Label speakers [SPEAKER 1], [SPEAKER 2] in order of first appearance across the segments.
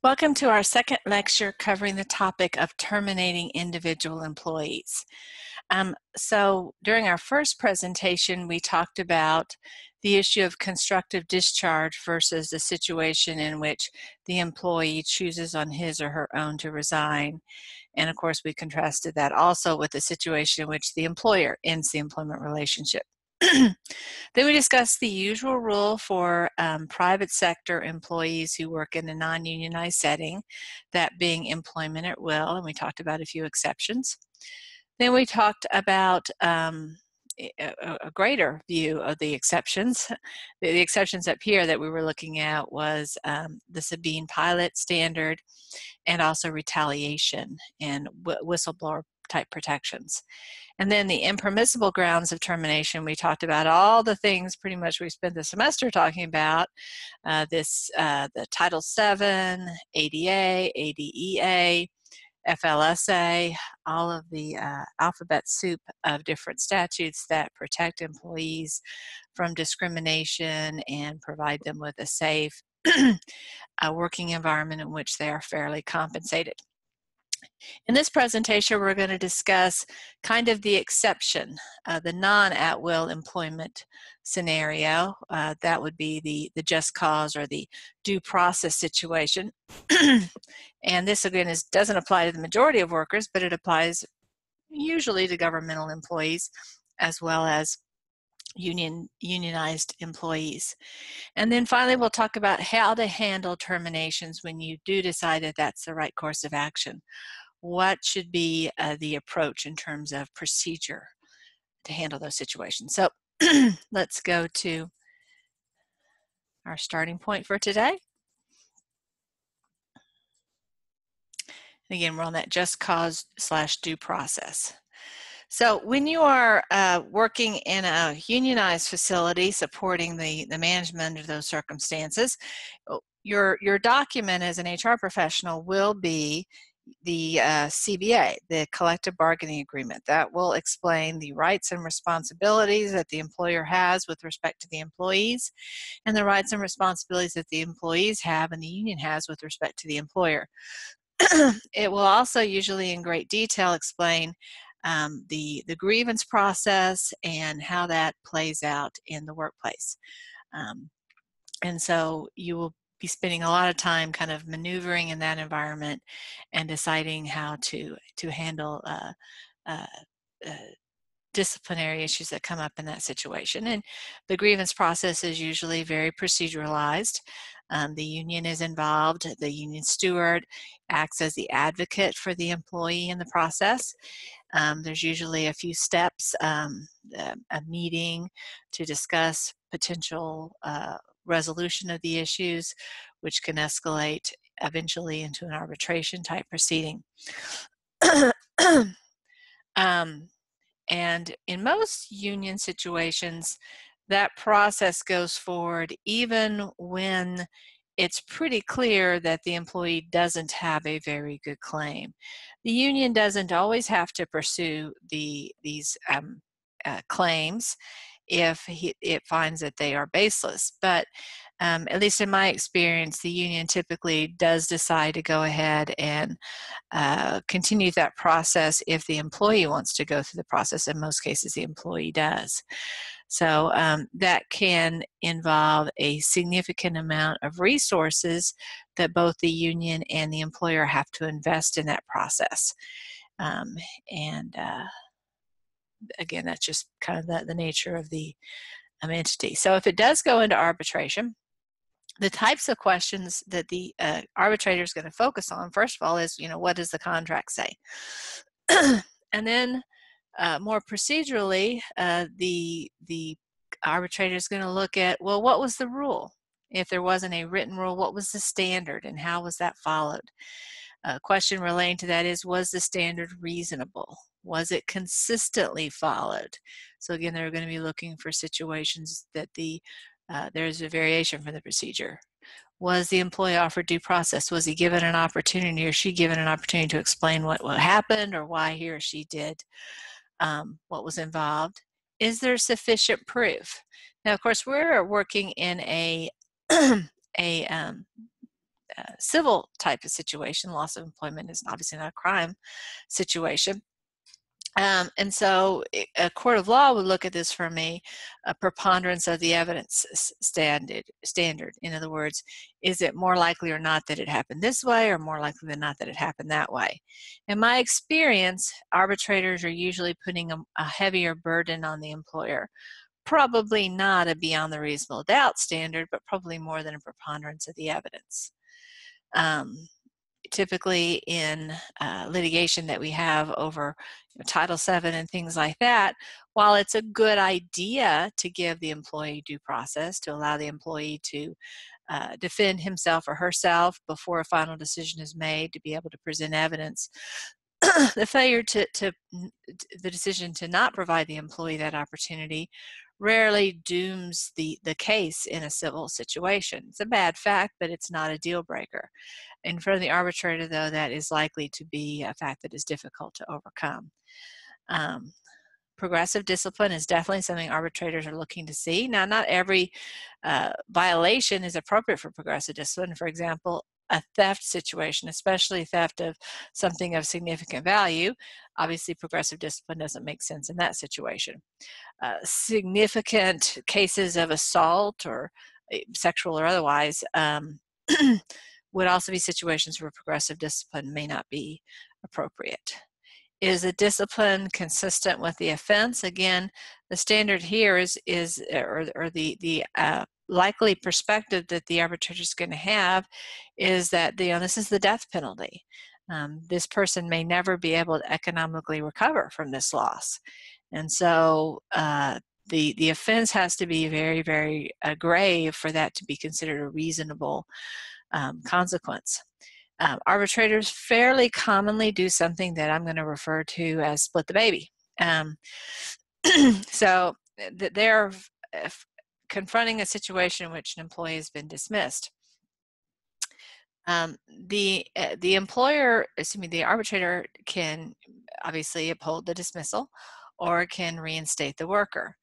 [SPEAKER 1] Welcome to our second lecture covering the topic of terminating individual employees. Um, so during our first presentation, we talked about the issue of constructive discharge versus the situation in which the employee chooses on his or her own to resign. And of course, we contrasted that also with the situation in which the employer ends the employment relationship. then we discussed the usual rule for um, private sector employees who work in a non-unionized setting, that being employment at will, and we talked about a few exceptions. Then we talked about um, a, a, greater view of the exceptions. The, the, exceptions up here that we were looking at was um, the Sabine pilot standard and also retaliation and whistleblower type protections. And then the impermissible grounds of termination, we talked about all the things pretty much we spent the semester talking about. Uh, this, uh, the Title VII, ADA, ADEA, FLSA, all of the uh, alphabet soup of different statutes that protect employees from discrimination and provide them with a safe working environment in which they are fairly compensated. In this presentation, we're going to discuss kind of the exception, uh, the non-at-will employment scenario. Uh, that would be the, the just cause or the due process situation. and this, again, is, doesn't apply to the majority of workers, but it applies usually to governmental employees as well as union unionized employees. And then finally, we'll talk about how to handle terminations when you do decide that that's the right course of action. What should be uh, the approach in terms of procedure to handle those situations? So let's go to our starting point for today. And again, we're on that just cause slash due process. So when you are uh, working in a unionized facility supporting the, the management of those circumstances, oh, your, your document as an HR professional will be the uh, CBA, the collective bargaining agreement. That will explain the rights and responsibilities that the employer has with respect to the employees and the rights and responsibilities that the employees have and the union has with respect to the employer. it will also usually in great detail explain um, the, the grievance process and how that plays out in the workplace. Um, and so you will be spending a lot of time kind of maneuvering in that environment and deciding how to to handle uh, uh, uh, disciplinary issues that come up in that situation. And the grievance process is usually very proceduralized. Um, the union is involved. The union steward acts as the advocate for the employee in the process. Um, there's usually a few steps, um, a, a, meeting to discuss potential uh, resolution of the issues, which can escalate eventually into an arbitration type proceeding. um, and in most union situations, that process goes forward even when it's pretty clear that the employee doesn't have a very good claim. The union doesn't always have to pursue the these um, uh, claims if he, it finds that they are baseless. But um, at least in my experience, the union typically does decide to go ahead and uh, continue that process if the employee wants to go through the process. In most cases, the employee does. So um, that can involve a significant amount of resources that both the union and the employer have to invest in that process. Um, and uh, again, that's just kind of the, the nature of the um, entity. So if it does go into arbitration, the types of questions that the uh, arbitrator is going to focus on, first of all, is, you know, what does the contract say? and then uh, more procedurally, uh, the the arbitrator is going to look at well, what was the rule? If there wasn't a written rule, what was the standard, and how was that followed? A question relating to that is was the standard reasonable? Was it consistently followed? So again, they're going to be looking for situations that the uh, there's a variation from the procedure. Was the employee offered due process? Was he given an opportunity or she given an opportunity to explain what, what happened or why he or she did um, what was involved. Is there sufficient proof? Now, of course, we're working in a a um, uh, civil type of situation. Loss of employment is obviously not a crime situation. Um, and so a court of law would look at this from a, a, preponderance of the evidence standard, standard. In other words, is it more likely or not that it happened this way or more likely than not that it happened that way? In my experience, arbitrators are usually putting a, a heavier burden on the employer. Probably not a beyond the reasonable doubt standard, but probably more than a preponderance of the evidence. Um, typically in uh, litigation that we have over you know, Title VII and things like that, while it's a good idea to give the employee due process, to allow the employee to uh, defend himself or herself before a final decision is made, to be able to present evidence, the failure to, to the decision to not provide the employee that opportunity rarely dooms the, the case in a civil situation. It's a bad fact, but it's not a deal breaker. In front of the arbitrator, though, that is likely to be a fact that is difficult to overcome. Um, progressive discipline is definitely something arbitrators are looking to see. Now, not every uh, violation is appropriate for progressive discipline. For example, a theft situation, especially theft of something of significant value, obviously progressive discipline doesn't make sense in that situation. Uh, significant cases of assault or eh, sexual or otherwise um, would also be situations where progressive discipline may not be appropriate. Is the discipline consistent with the offense? Again, the standard here is, is or, or the, the uh, likely perspective that the arbitrator is going to have is that you know, this is the death penalty. Um, this person may never be able to economically recover from this loss. And so uh, the, the offense has to be very, very uh, grave for that to be considered a reasonable um, consequence. Um, arbitrators fairly commonly do something that I'm going to refer to as split the baby. Um, so they're confronting a situation in which an employee has been dismissed. Um, the uh, the employer, me, the arbitrator can obviously uphold the dismissal, or can reinstate the worker.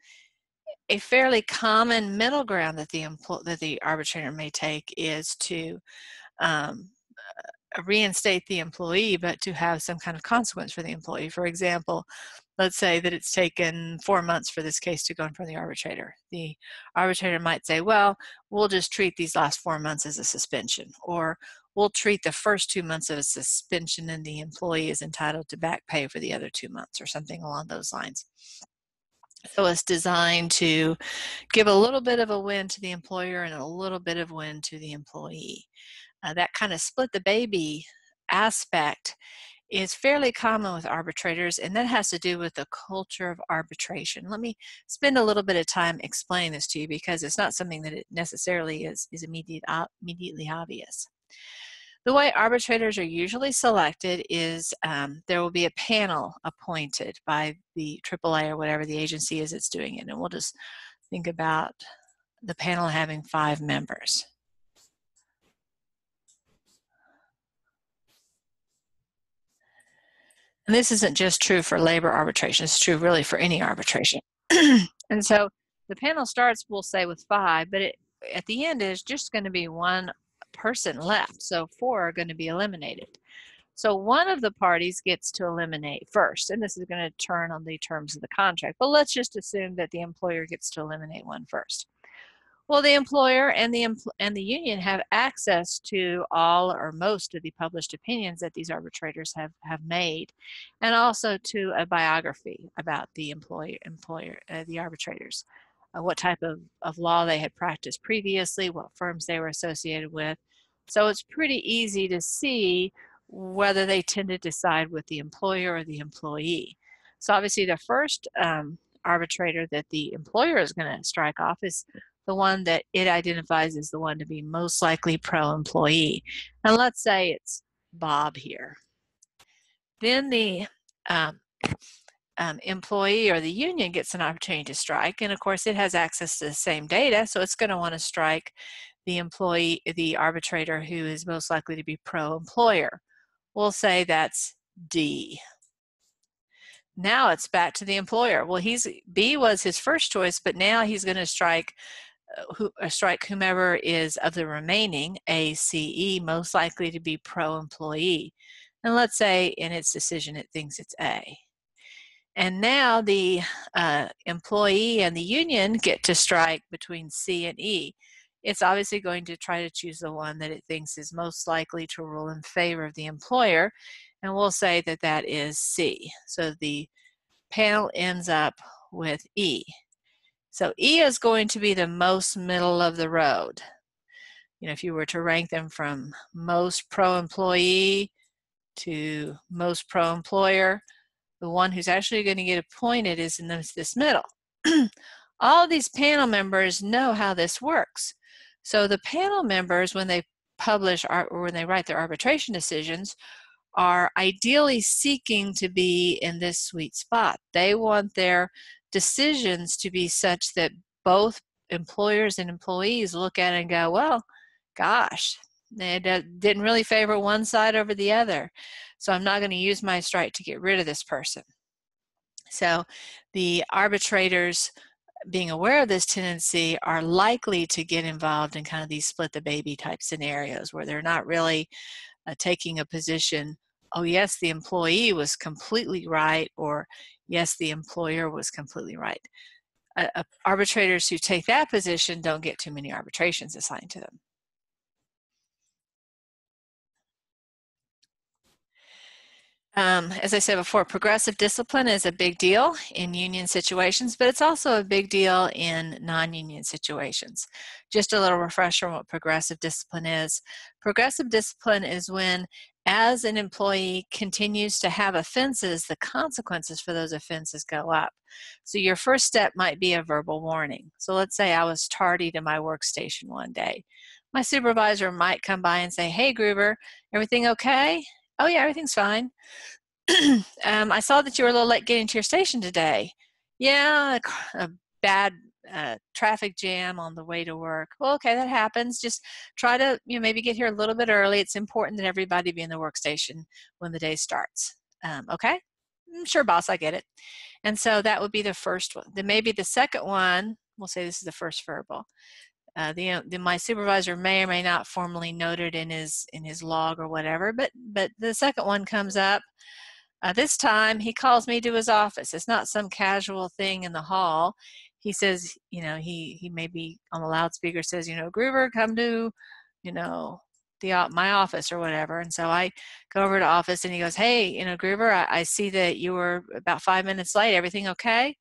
[SPEAKER 1] A fairly common middle ground that the empl- that the arbitrator may take is to um, reinstate the employee, but to have some kind of consequence for the employee. For example, let's say that it's taken four months for this case to go in front of the arbitrator. The arbitrator might say, well, we'll just treat these last four months as a suspension, or we'll treat the first two months as a suspension and the employee is entitled to back pay for the other two months, or something along those lines. So it's designed to give a little bit of a win to the employer and a little bit of win to the employee. Uh, that kind of split the baby aspect is fairly common with arbitrators, and that has to do with the culture of arbitration. Let me spend a little bit of time explaining this to you because it's not something that it necessarily is, is immediate, immediately obvious. The way arbitrators are usually selected is um, there will be a panel appointed by the AAA or whatever the agency is that's doing it. And we'll just think about the panel having five members. And this isn't just true for labor arbitration, it's true really for any arbitration. and so the panel starts, we'll say, with five, but it, at the end is just going to be one person left. So four are going to be eliminated. So one of the parties gets to eliminate first, and this is going to turn on the terms of the contract. But let's just assume that the employer gets to eliminate one first. Well, the employer and the empl- and the union have access to all or most of the published opinions that these arbitrators have have made, and also to a biography about the employer employer uh, the arbitrators, uh, what type of, of law they had practiced previously, what firms they were associated with. So it's pretty easy to see whether they tend to decide with the employer or the employee. So obviously, the first um, arbitrator that the employer is going to strike off is the one that it identifies as the one to be most likely pro-employee. And let's say it's Bob here. Then the um, um, employee or the union gets an opportunity to strike, and of course it has access to the same data, so it's going to want to strike the employee, the arbitrator who is most likely to be pro-employer. We'll say that's D. Now it's back to the employer. Well, he's B was his first choice, but now he's going to strike who, strike whomever is of the remaining ACE most likely to be pro-employee. And let's say in its decision it thinks it's A. And now the uh, employee and the union get to strike between C and E. It's obviously going to try to choose the one that it thinks is most likely to rule in favor of the employer, and we'll say that that is C. So the panel ends up with E. So E is going to be the most middle of the road. You know, if you were to rank them from most pro-employee to most pro-employer, the one who's actually going to get appointed is in this, this middle. All these panel members know how this works. So the panel members, when they publish or when they write their arbitration decisions, are ideally seeking to be in this sweet spot. They want their decisions to be such that both employers and employees look at it and go, well, gosh, it didn't really favor one side over the other. So I'm not going to use my strike to get rid of this person. So the arbitrators being aware of this tendency are likely to get involved in kind of these split the baby type scenarios where they're not really uh, taking a position oh yes the employee was completely right or yes the employer was completely right. Uh, arbitrators who take that position don't get too many arbitrations assigned to them Um, as I said before, progressive discipline is a big deal in union situations, but it's also a big deal in non-union situations. Just a little refresher on what progressive discipline is. Progressive discipline is when as an employee continues to have offenses, the consequences for those offenses go up. So your first step might be a verbal warning. So let's say I was tardy to my workstation one day. My supervisor might come by and say, hey Gruver, everything okay? Oh, yeah, everything's fine. um, I saw that you were a little late getting to your station today. Yeah, a, bad uh, traffic jam on the way to work. Well, okay, that happens. Just try to, you know, maybe get here a little bit early. It's important that everybody be in the workstation when the day starts. Um, okay? Mm, sure, boss, I get it. And so that would be the first one. Then maybe the second one, we'll say this is the first verbal. Uh, the, uh, the, my supervisor may or may not formally note it in his in his log or whatever, but but the second one comes up. Uh, this time he calls me to his office. It's not some casual thing in the hall. He says, you know, he he maybe on the loudspeaker says, you know, Gruver, come to, you know, the my office or whatever. And so I go over to office and he goes, hey, you know, Gruver, I, I see that you were about five minutes late. Everything okay?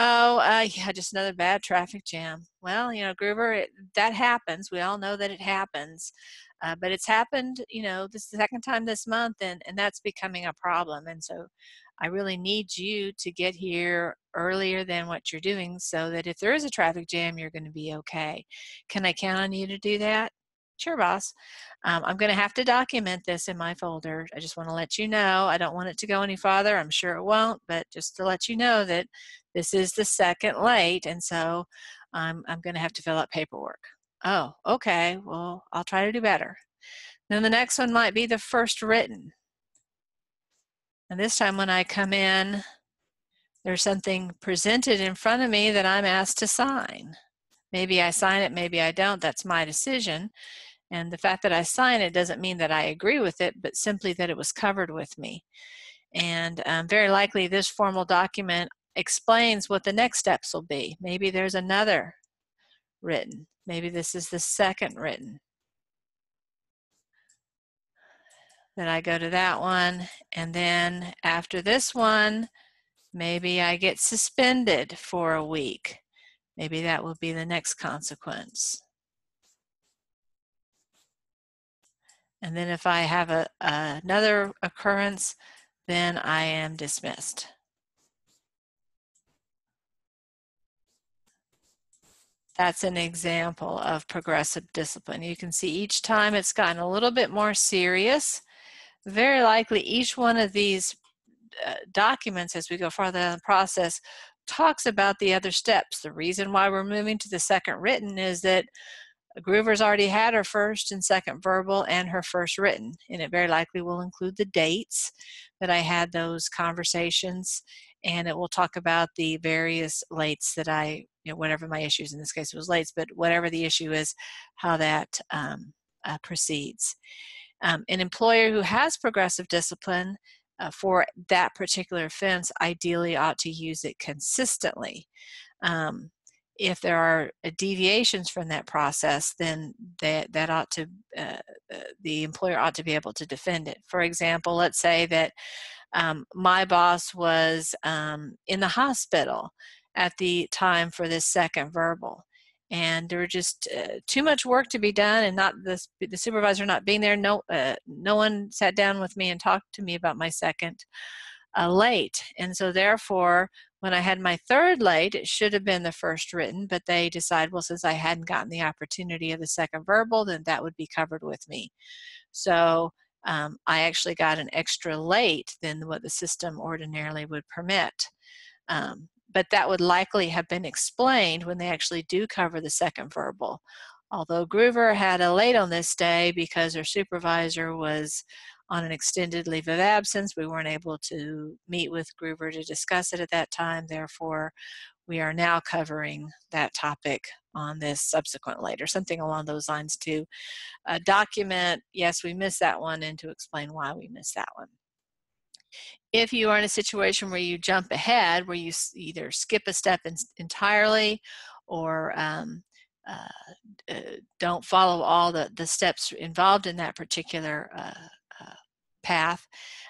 [SPEAKER 1] Oh, uh, yeah, just another bad traffic jam. Well, you know, Gruver, it, that happens. We all know that it happens. Uh, but it's happened, you know, this is the second time this month, and, and that's becoming a problem. And so I really need you to get here earlier than what you're doing so that if there is a traffic jam, you're going to be okay. Can I count on you to do that? Sure, boss. Um, I'm going to have to document this in my folder. I just want to let you know. I don't want it to go any farther. I'm sure it won't, but just to let you know that this is the second late, and so I'm, I'm going to have to fill out paperwork. Oh, okay. Well, I'll try to do better. Then the next one might be the first written. And this time when I come in, there's something presented in front of me that I'm asked to sign. Maybe I sign it, maybe I don't. That's my decision. And the fact that I sign it doesn't mean that I agree with it, but simply that it was covered with me. And um, very likely this formal document explains what the next steps will be. Maybe there's another written. Maybe this is the second written. Then I go to that one, and then after this one, maybe I get suspended for a week. Maybe that will be the next consequence. And then if I have a, another occurrence, then I am dismissed. That's an example of progressive discipline. You can see each time it's gotten a little bit more serious. Very likely each one of these uh, documents as we go farther in the process talks about the other steps. The reason why we're moving to the second written is that Gruver's already had her first and second verbal and her first written, and it very likely will include the dates that I had those conversations, and it will talk about the various lates that I you know, whatever my issues in this case was late, but whatever the issue is, how that um, uh, proceeds. Um, an employer who has progressive discipline uh, for that particular offense ideally ought to use it consistently. Um, if there are uh, deviations from that process, then that, that ought to, uh, uh, the employer ought to be able to defend it. For example, let's say that um, my boss was um, in the hospital at the time for this second verbal. And there were just uh, too much work to be done and not the, the supervisor not being there. No uh, no one sat down with me and talked to me about my second uh, late. And so therefore when i had my third late it should have been the first written but they decided well since i hadn't gotten the opportunity of the second verbal then that would be covered with me. So um, i actually got an extra late than what the system ordinarily would permit. Um, but that would likely have been explained when they actually do cover the second verbal. Although Gruver had a late on this day because her supervisor was on an extended leave of absence, we weren't able to meet with Gruver to discuss it at that time. Therefore, we are now covering that topic on this subsequent late or something along those lines to uh, document, yes, we missed that one, and to explain why we missed that one. If you are in a situation where you jump ahead, where you either skip a step in, entirely or um, uh, uh, don't follow all the, the steps involved in that particular uh, uh path,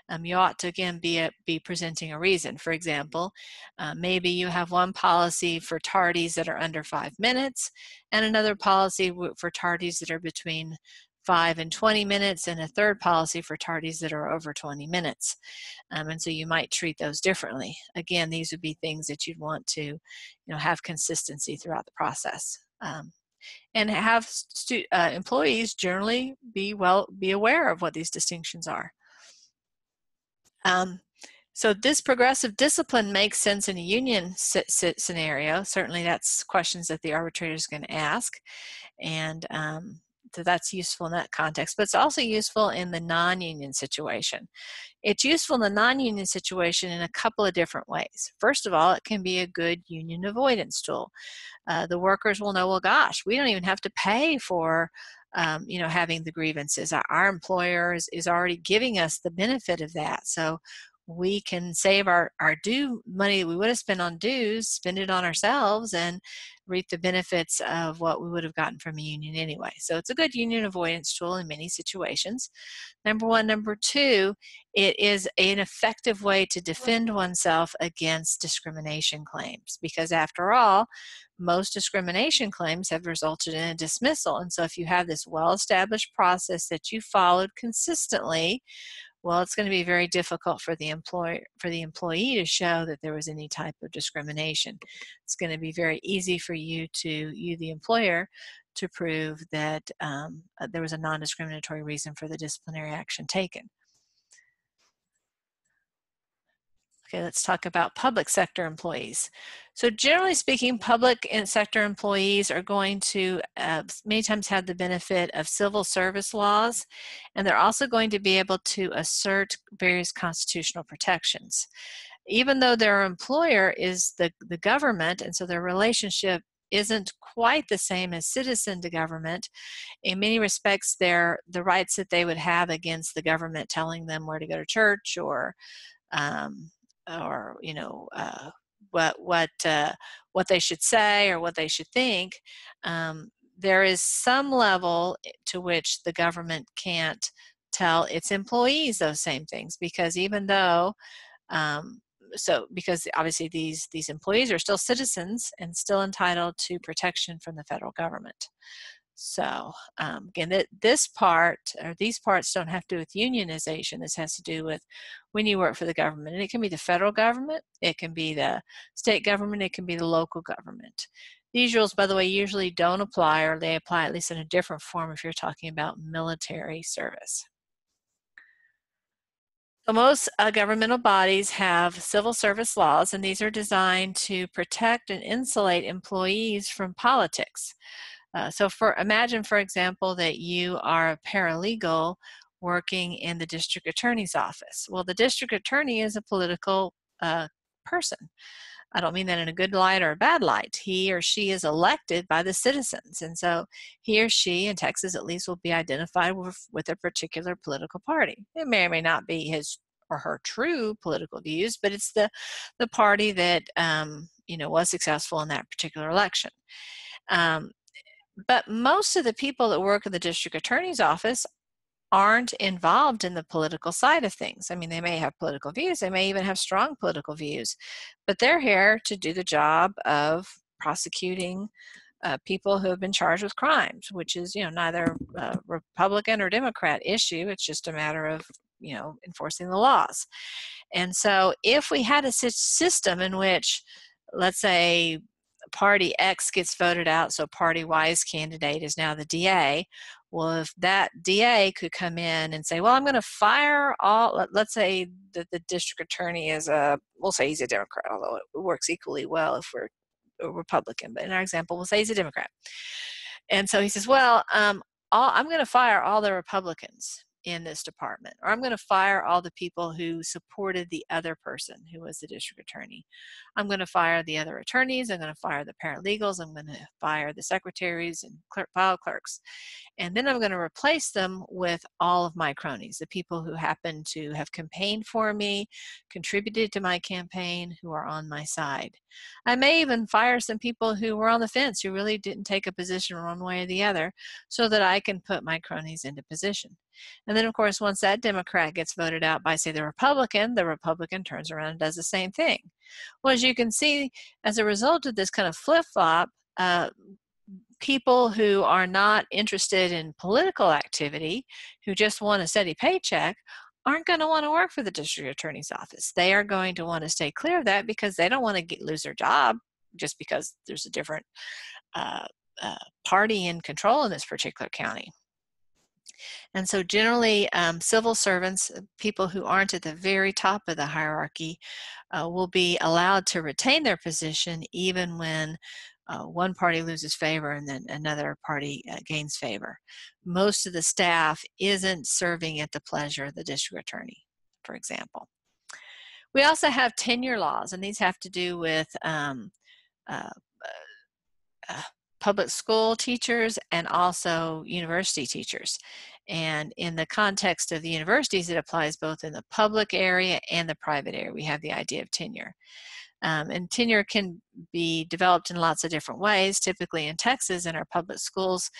[SPEAKER 1] um, you ought to again be, a, be presenting a reason. For example, uh, maybe you have one policy for tardies that are under five minutes and another policy for tardies that are between 5 and 20 minutes and a third policy for tardies that are over 20 minutes. Um, and so you might treat those differently. Again, these would be things that you'd want to you know, have consistency throughout the process. Um, and have stu- uh, employees generally be well be aware of what these distinctions are. Um, so this progressive discipline makes sense in a union scenario. Certainly, that's questions that the arbitrator is going to ask, and um, that's useful in that context, but it's also useful in the non-union situation. It's useful in the non-union situation in a couple of different ways. First of all, it can be a good union avoidance tool. Uh, the workers will know, well, gosh, we don't even have to pay for um, you know, having the grievances. Our, our employer is already giving us the benefit of that. So we can save our, our due money we would have spent on dues, spend it on ourselves, and reap the benefits of what we would have gotten from a union anyway. So it's a good union avoidance tool in many situations. Number one. Number two, it is an effective way to defend oneself against discrimination claims because, after all, most discrimination claims have resulted in a dismissal. And so, if you have this well established process that you followed consistently, well it's going to be very difficult for the employer for the employee to show that there was any type of discrimination. It's going to be very easy for you to you the employer to prove that um, uh, there was a non-discriminatory reason for the disciplinary action taken Okay, let's talk about public sector employees. So generally speaking, public sector employees are going to uh, many times have the benefit of civil service laws, and they're also going to be able to assert various constitutional protections. Even though their employer is the, the government, and so their relationship isn't quite the same as citizen to government. In many respects, they're the rights that they would have against the government telling them where to go to church or um, or you know uh, what what uh, what they should say or what they should think. Um, there is some level to which the government can't tell its employees those same things because even though um, so because obviously these these employees are still citizens and still entitled to protection from the federal government so um, again, th- this part or these parts don't have to do with unionization. This has to do with when you work for the government, and it can be the federal government, it can be the state government, it can be the local government. These rules, by the way, usually don't apply, or they apply at least in a different form if you're talking about military service. So most uh, governmental bodies have civil service laws, and these are designed to protect and insulate employees from politics. Uh, so for imagine, for example, that you are a paralegal working in the district attorney's office. Well, the district attorney is a political uh, person. I don't mean that in a good light or a bad light. He or she is elected by the citizens. And so he or she in Texas at least will be identified with, with a particular political party. It may or may not be his or her true political views, but it's the, the party that um, you know was successful in that particular election. Um, but most of the people that work in the district attorney's office aren't involved in the political side of things. I mean, they may have political views, they may even have strong political views, but they're here to do the job of prosecuting uh, people who have been charged with crimes, which is, you know, neither a Republican or Democrat issue. It's just a matter of, you know, enforcing the laws. And so if we had a system in which, let's say, party X gets voted out, so party Y's candidate is now the DA. Well, if that DA could come in and say, well, I'm going to fire all, let's say that the district attorney is a, we'll say he's a Democrat, although it works equally well if we're a Republican, but in our example, we'll say he's a Democrat. And so he says, well, um, all, I'm going to fire all the Republicans in this department, or I'm going to fire all the people who supported the other person who was the district attorney. I'm going to fire the other attorneys. I'm going to fire the paralegals. I'm going to fire the secretaries and clerk, file clerks. And then I'm going to replace them with all of my cronies, the people who happen to have campaigned for me, contributed to my campaign, who are on my side. I may even fire some people who were on the fence, who really didn't take a position one way or the other, so that I can put my cronies into position. And then, of course, once that Democrat gets voted out by, say, the Republican, the Republican turns around and does the same thing. Well, as you can see, as a result of this kind of flip flop, uh, people who are not interested in political activity, who just want a steady paycheck, aren't going to want to work for the district attorney's office. They are going to want to stay clear of that because they don't want to get, lose their job just because there's a different uh, uh, party in control in this particular county. And so generally um, civil servants, uh, people who aren't at the very top of the hierarchy, uh, will be allowed to retain their position even when uh, one party loses favor and then another party uh, gains favor. Most of the staff isn't serving at the pleasure of the district attorney, for example. We also have tenure laws, and these have to do with um, uh, uh public school teachers and also university teachers. And in the context of the universities, it applies both in the public area and the private area. We have the idea of tenure. Um, and tenure can be developed in lots of different ways. Typically in Texas, in our public schools,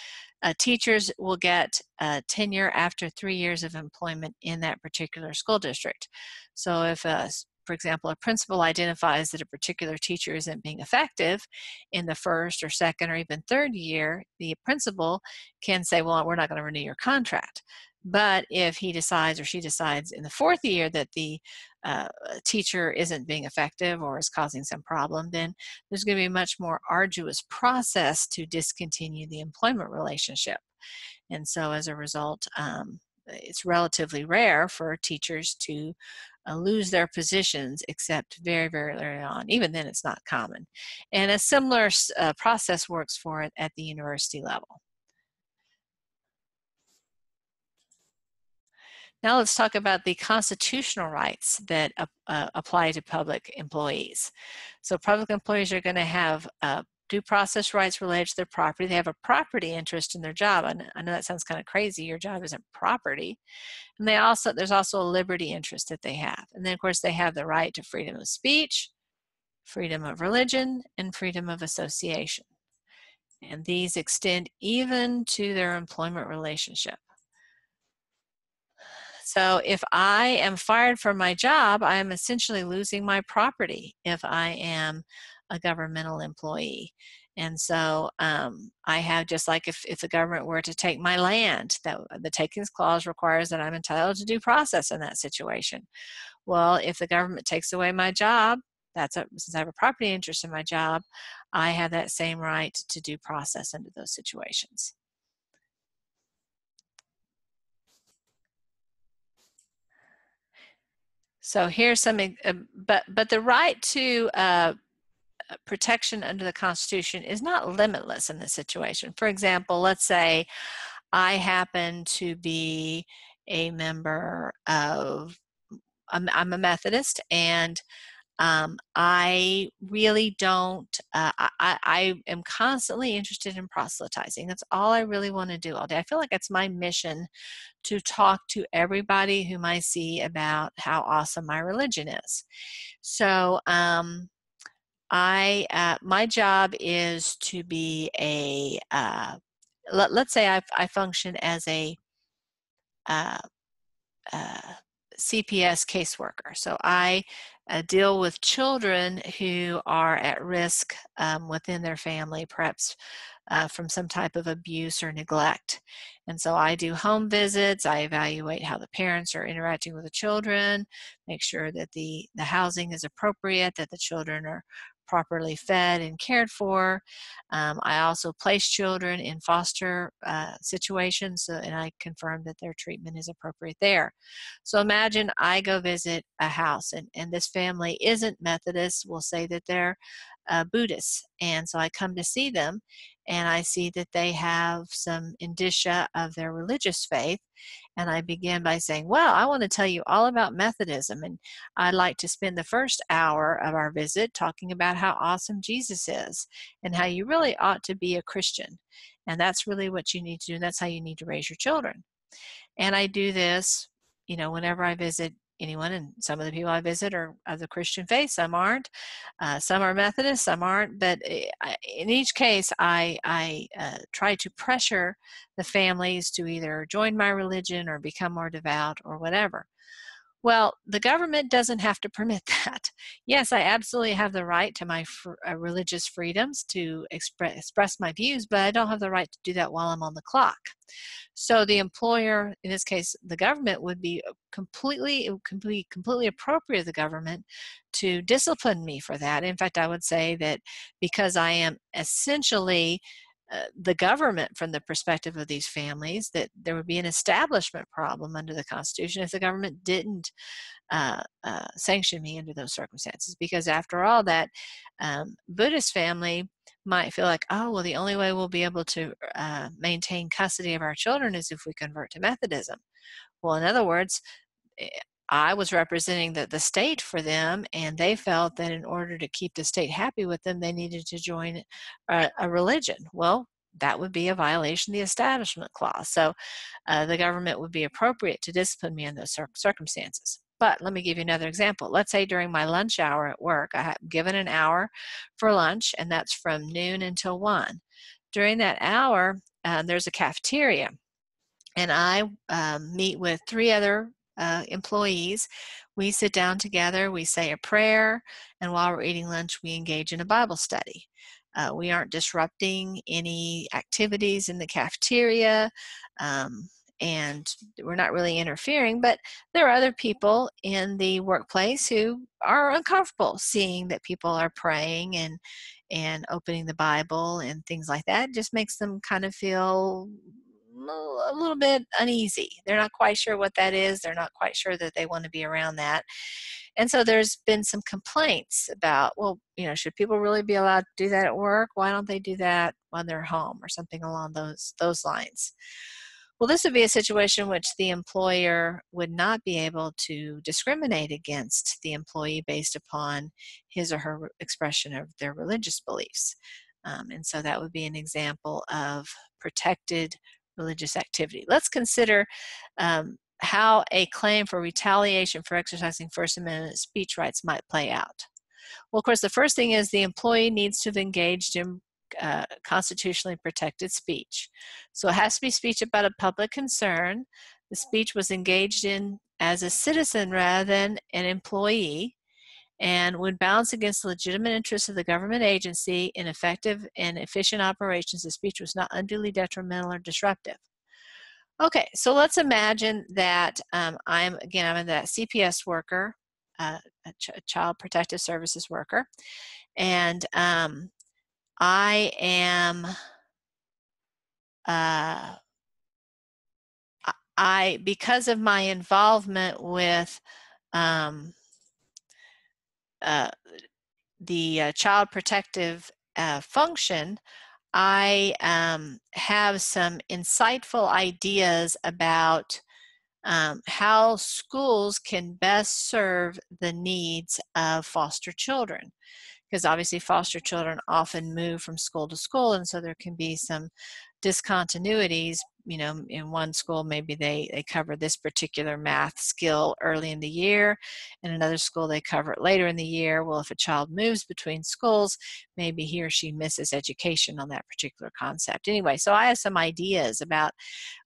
[SPEAKER 1] uh, teachers will get uh, tenure after three years of employment in that particular school district. So if a for example, a principal identifies that a particular teacher isn't being effective in the first or second or even third year, the principal can say, well, we're not going to renew your contract. But if he decides or she decides in the fourth year that the uh, teacher isn't being effective or is causing some problem, then there's going to be a much more arduous process to discontinue the employment relationship. And so as a result, um, it's relatively rare for teachers to uh, lose their positions except very, very early on. Even then, it's not common. And a similar uh, process works for it at the university level. Now let's talk about the constitutional rights that uh, uh, apply to public employees. So public employees are going to have uh, due process rights related to their property. They have a property interest in their job. And I know that sounds kind of crazy. Your job isn't property. And they also there's also a liberty interest that they have. And then of course they have the right to freedom of speech, freedom of religion, and freedom of association. And these extend even to their employment relationship. So if I am fired from my job, I am essentially losing my property if I am a governmental employee. And so um, I have just like if, if the government were to take my land, that the takings clause requires that I'm entitled to due process in that situation. Well, if the government takes away my job, that's a, since I have a property interest in my job, I have that same right to due process under those situations. So here's some, uh, but but the right to uh, protection under the Constitution is not limitless in this situation. For example, let's say I happen to be a member of, I'm, I'm a Methodist and Um, I really don't, uh, I, I am constantly interested in proselytizing. That's all I really want to do all day. I feel like it's my mission to talk to everybody whom I see about how awesome my religion is. So, um, I uh, my job is to be a uh, let, us say I, I function as a uh, uh CPS caseworker. So I uh, deal with children who are at risk um, within their family, perhaps uh, from some type of abuse or neglect. And so I do home visits, I evaluate how the parents are interacting with the children, make sure that the, the housing is appropriate, that the children are properly fed and cared for. Um, I also place children in foster uh, situations and I confirm that their treatment is appropriate there. So imagine I go visit a house and, and this family isn't Methodist, we'll say that they're uh, Buddhists. And so I come to see them and I see that they have some indicia of their religious faith. And I begin by saying, Well, I want to tell you all about Methodism. And I'd like to spend the first hour of our visit talking about how awesome Jesus is and how you really ought to be a Christian. And that's really what you need to do. And that's how you need to raise your children. And I do this, you know, whenever I visit anyone, and some of the people I visit are of the Christian faith, some aren't. Uh, some are Methodist, some aren't. But eh, in each case, I, I uh, try to pressure the families to either join my religion or become more devout or whatever. Well, the government doesn't have to permit that. Yes, I absolutely have the right to my fr- uh, religious freedoms to expre- express my views, but I don't have the right to do that while I'm on the clock. So the employer, in this case, the government, would be completely, it would be completely appropriate of the government to discipline me for that. In fact, I would say that because I am essentially uh, the government from the perspective of these families that there would be an establishment problem under the constitution if the government didn't uh, uh, sanction me under those circumstances. Because after all that um, buddhist family might feel like oh well the only way we'll be able to uh, maintain custody of our children is if we convert to methodism. Well in other words eh, I was representing the, the state for them, and they felt that in order to keep the state happy with them, they needed to join a, a religion. Well, that would be a violation of the Establishment Clause. So uh, the government would be appropriate to discipline me in those cir- circumstances. But let me give you another example. Let's say during my lunch hour at work, I have given an hour for lunch, and that's from noon until 1. During that hour, uh, there's a cafeteria, and I um, meet with three other uh, employees, we sit down together, we say a prayer, and while we're eating lunch, we engage in a Bible study. Uh, we aren't disrupting any activities in the cafeteria. Um, and we're not really interfering, but there are other people in the workplace who are uncomfortable seeing that people are praying and and opening the Bible and things like that. It just makes them kind of feel a little bit uneasy. They're not quite sure what that is. They're not quite sure that they want to be around that. And so there's been some complaints about, well, you know, should people really be allowed to do that at work? Why don't they do that when they're home or something along those those lines? Well, this would be a situation which the employer would not be able to discriminate against the employee based upon his or her expression of their religious beliefs. Um, and so that would be an example of protected religious activity. Let's consider um, how a claim for retaliation for exercising First Amendment speech rights might play out. Well, of course, the first thing is the employee needs to have engaged in uh, constitutionally protected speech. So it has to be speech about a public concern. The speech was engaged in as a citizen rather than an employee and when balanced against the legitimate interests of the government agency in effective and efficient operations, the speech was not unduly detrimental or disruptive. Okay, so let's imagine that um, I'm, again, I'm that CPS worker, uh, a, ch- a, Child Protective Services worker, and um, I am, uh, I, because of my involvement with um, uh, the uh, child protective uh, function, I um, have some insightful ideas about um, how schools can best serve the needs of foster children. Because obviously foster children often move from school to school and so there can be some discontinuities you know in one school maybe they they cover this particular math skill early in the year. In another school they cover it later in the year. Well if a child moves between schools maybe he or she misses education on that particular concept. Anyway so i have some ideas about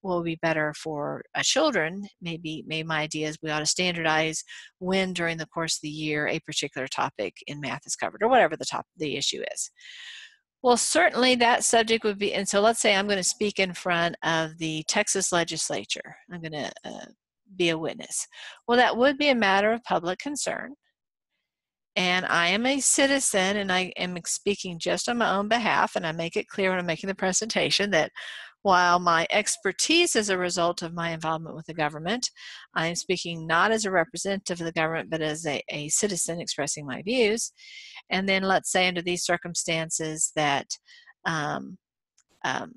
[SPEAKER 1] what would be better for uh, children. Maybe maybe my idea is we ought to standardize when during the course of the year a particular topic in math is covered or whatever the top the issue is well, certainly that subject would be, and so let's say I'm going to speak in front of the Texas legislature. I'm going to uh, be a witness. Well, that would be a matter of public concern. And I am a citizen and I am speaking just on my own behalf. And I make it clear when I'm making the presentation that while my expertise is a result of my involvement with the government, I am speaking not as a representative of the government, but as a, a citizen expressing my views. And then let's say under these circumstances that um, um,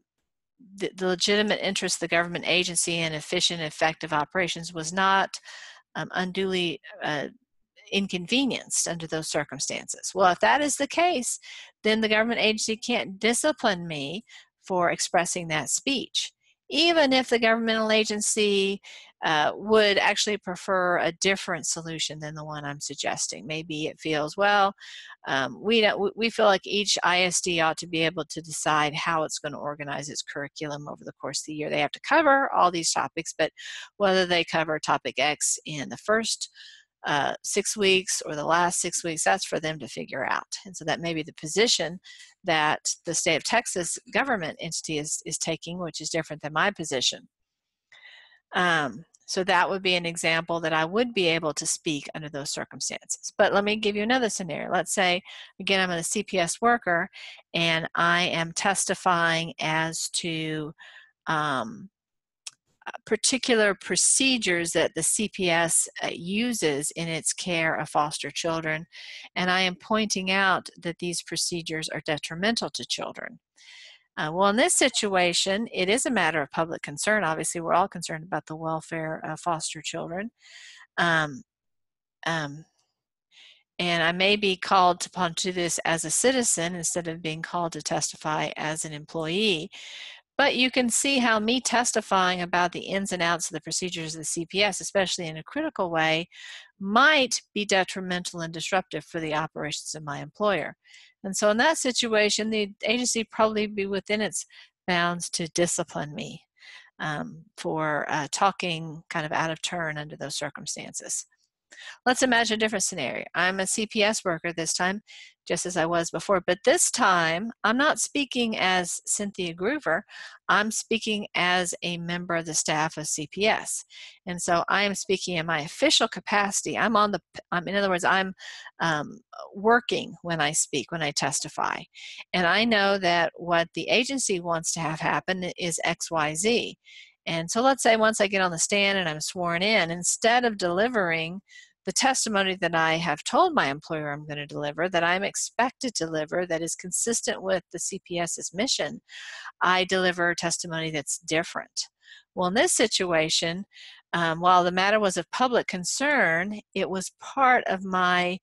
[SPEAKER 1] the, the, legitimate interest of the government agency in efficient, effective operations was not um, unduly uh, inconvenienced under those circumstances. Well, if that is the case, then the government agency can't discipline me for expressing that speech, even if the governmental agency uh, would actually prefer a different solution than the one I'm suggesting. Maybe it feels, well, um, we, don't, we feel like each ISD ought to be able to decide how it's going to organize its curriculum over the course of the year. They have to cover all these topics, but whether they cover topic X in the first uh, six weeks or the last six weeks, that's for them to figure out. And so that may be the position that the state of Texas government entity is, is taking, which is different than my position. Um, so that would be an example that I would be able to speak under those circumstances. But let me give you another scenario. Let's say, again, I'm a CPS worker and I am testifying as to um, particular procedures that the CPS uh, uses in its care of foster children, and I am pointing out that these procedures are detrimental to children. Uh, well, in this situation, it is a matter of public concern. Obviously, we're all concerned about the welfare of foster children. Um, um, and I may be called upon to this as a citizen instead of being called to testify as an employee. But you can see how me testifying about the ins and outs of the procedures of the CPS, especially in a critical way, might be detrimental and disruptive for the operations of my employer. And so in that situation, the agency probably be within its bounds to discipline me um, for uh, talking kind of out of turn under those circumstances. Let's imagine a different scenario. I'm a CPS worker this time, just as I was before, but this time I'm not speaking as Cynthia Gruver. I'm speaking as a member of the staff of CPS. And so I am speaking in my official capacity. I'm on the, um, in other words, I'm um, working when I speak, when I testify. And I know that what the agency wants to have happen is XYZ. And so let's say once I get on the stand and I'm sworn in, instead of delivering the testimony that I have told my employer I'm going to deliver, that I'm expected to deliver, that is consistent with the CPS's mission, I deliver testimony that's different. Well, in this situation, um, while the matter was of public concern, it was part of my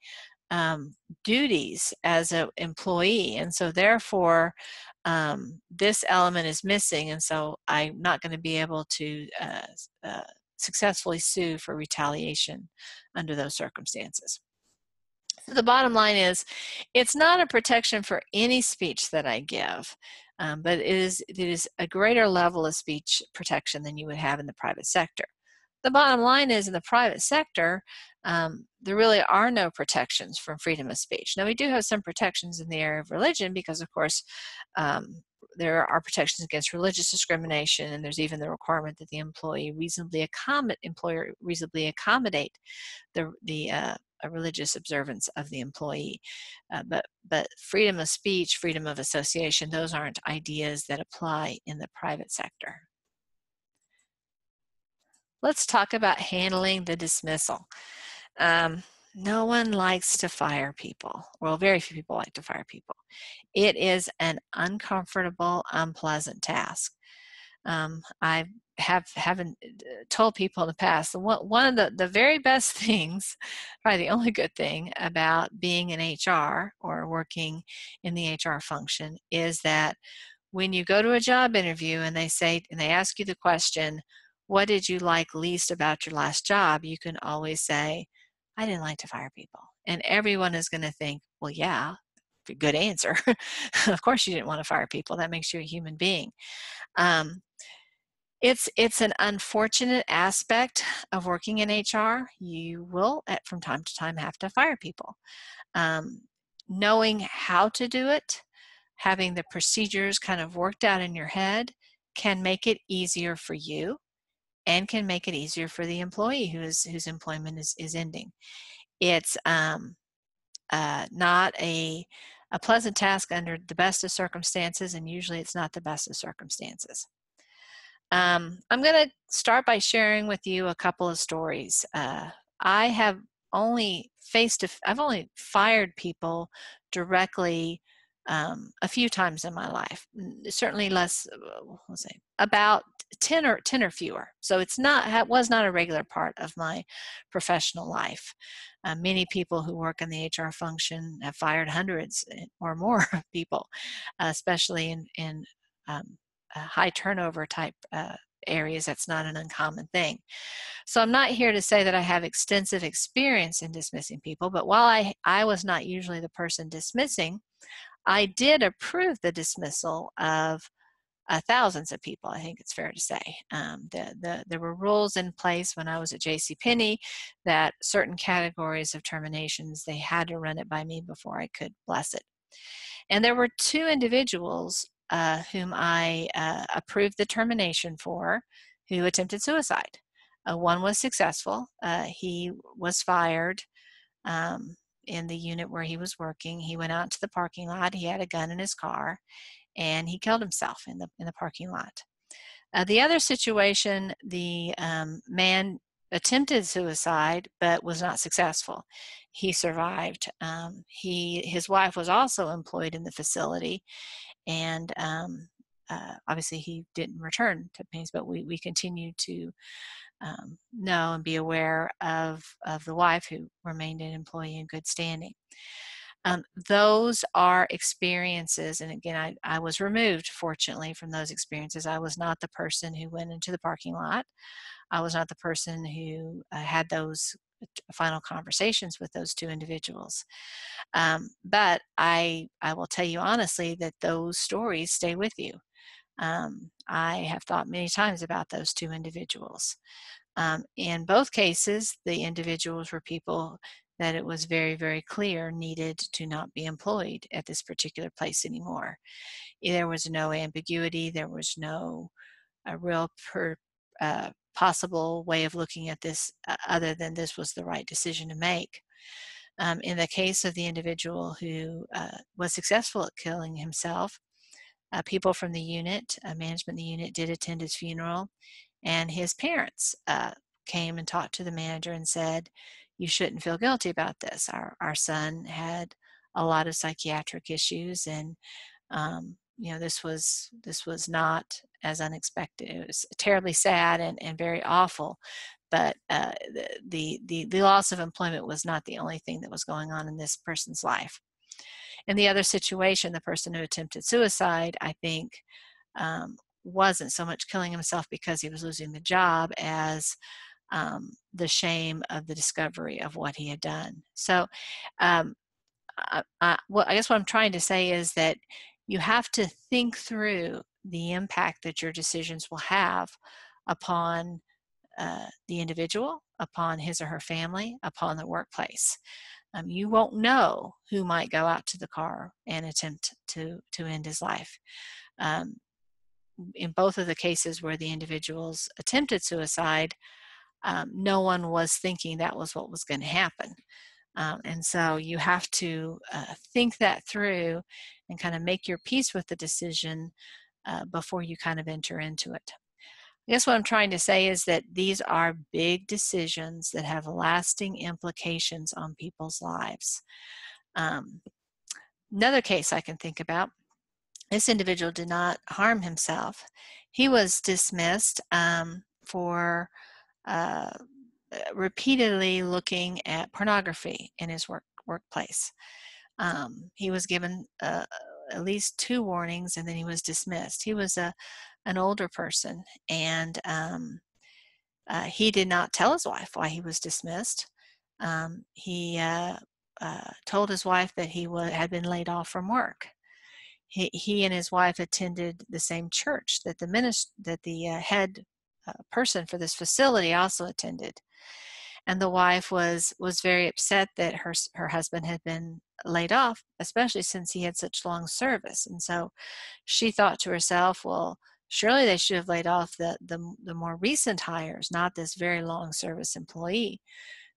[SPEAKER 1] um, duties as an employee. And so, therefore, um, this element is missing. And so, I'm not going to be able to uh, uh, successfully sue for retaliation under those circumstances. So the bottom line is, it's not a protection for any speech that I give, um, but it is, it is a greater level of speech protection than you would have in the private sector. The bottom line is, in the private sector, um, there really are no protections from freedom of speech. Now, we do have some protections in the area of religion because, of course, um, there are protections against religious discrimination, and there's even the requirement that the employee reasonably accommodate employer reasonably accommodate the the uh, religious observance of the employee. Uh, but but freedom of speech, freedom of association, those aren't ideas that apply in the private sector. Let's talk about handling the dismissal. Um, no one likes to fire people. Well, very few people like to fire people. It is an uncomfortable, unpleasant task. Um, I've have haven't uh, told people in the past. One of the, the very best things, probably the only good thing about being in HR or working in the HR function is that when you go to a job interview and they say and they ask you the question, what did you like least about your last job? You can always say, I didn't like to fire people. And everyone is going to think, well, yeah, good answer. of course you didn't want to fire people. That makes you a human being. Um, it's it's an unfortunate aspect of working in HR. You will, at, from time to time, have to fire people. Um, knowing how to do it, having the procedures kind of worked out in your head, can make it easier for you, and can make it easier for the employee whose whose employment is is ending. It's um, uh, not a a pleasant task under the best of circumstances, and usually it's not the best of circumstances. Um, I'm going to start by sharing with you a couple of stories. Uh, I have only faced, I've only fired people directly um, a few times in my life. Certainly less, let's say, about 10 or 10 or fewer. So it's not, it was not a regular part of my professional life. Uh, many people who work in the HR function have fired hundreds eh, or more people, uh, especially in, in um, high turnover type uh, areas, that's not an uncommon thing. So I'm not here to say that I have extensive experience in dismissing people, but while I, I was not usually the person dismissing, I did approve the dismissal of uh, thousands of people, I think it's fair to say. Um, the, the, there were rules in place when I was at J.C. Penney that certain categories of terminations, they had to run it by me before I could bless it. And there were two individuals uh, whom I uh, approved the termination for, who attempted suicide. Uh, one was successful. Uh, he was fired um, in the unit where he was working. He went out to the parking lot. He had a gun in his car, and he killed himself in the in the parking lot. Uh, the other situation, the um, man attempted suicide but was not successful. He survived. Um, he his wife was also employed in the facility, and um, uh, obviously he didn't return to Penney's, but we, we continue to um, know and be aware of, of the wife who remained an employee in good standing. Um, those are experiences, and again, I, I was removed, fortunately, from those experiences. I was not the person who went into the parking lot. I was not the person who uh, had those final conversations with those two individuals. Um, but I, I will tell you honestly that those stories stay with you. Um, I have thought many times about those two individuals. Um, in both cases, the individuals were people that it was very, very clear needed to not be employed at this particular place anymore. There was no ambiguity, there was no a real per, uh, possible way of looking at this uh, other than this was the right decision to make. Um, in the case of the individual who uh, was successful at killing himself, uh, people from the unit, uh, management the unit, did attend his funeral, and his parents uh, came and talked to the manager and said, "You shouldn't feel guilty about this. Our our son had a lot of psychiatric issues, and um, you know this was this was not as unexpected. It was terribly sad and, and very awful, but uh, the, the, the loss of employment was not the only thing that was going on in this person's life. In the other situation, the person who attempted suicide, I think, um, wasn't so much killing himself because he was losing the job as um, the shame of the discovery of what he had done. So, um, I, I, well, I guess what I'm trying to say is that you have to think through the impact that your decisions will have upon uh, the individual, upon his or her family, upon the workplace. Um, you won't know who might go out to the car and attempt to, to end his life. Um, in both of the cases where the individuals attempted suicide, um, no one was thinking that was what was going to happen. Um, and so you have to uh, think that through and kind of make your peace with the decision uh, before you kind of enter into it. I guess what I'm trying to say is that these are big decisions that have lasting implications on people's lives. Um, another case I can think about this individual did not harm himself. he was dismissed um, for uh, repeatedly looking at pornography in his work workplace. Um, he was given uh, at least two warnings and then he was dismissed. He was a an older person and um, uh, he did not tell his wife why he was dismissed. Um, he uh, uh, told his wife that he w- had been laid off from work. He, he and his wife attended the same church that the minist- that the uh, head uh, person for this facility also attended and the wife was was very upset that her her husband had been laid off especially since he had such long service and so she thought to herself well surely they should have laid off the the, the more recent hires not this very long service employee